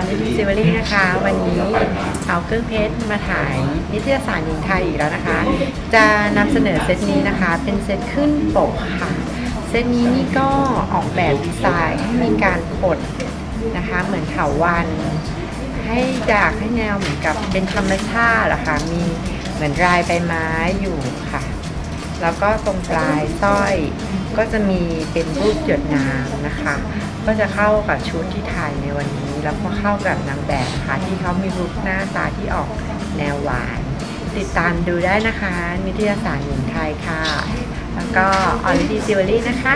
นะคะ วันนี้เอาเครื่องเพชรมาถ่ายนิตยสารหญิงไทยอีกแล้วนะคะ จะนำเสนอเซตนี้นะคะ เป็นเซตขึ้นปกค่ะ เซตนี้นี่ก็ออกแบบดีไซน์ให้มีการกดนะคะ เหมือนเถาวัน ให้จากให้แนวเหมือนกับเป็นธรรมชาติอะค่ะ มีเหมือนรายใบไม้อยู่ค่ะ แล้วก็ตรงปลายสร้อยก็จะมีเป็นรูปหยดน้ำนะคะ ก็จะเข้ากับชุดที่ถ่ายในวันนี้ แล้วก็เข้ากับนางแบบค่ะที่เขามีรูปหน้าตาที่ออกแนวหวาน ติดตามดูได้นะคะ นิตยสารหญิงไทยค่ะ แล้วก็ออริจิจิวเวลรี่นะคะ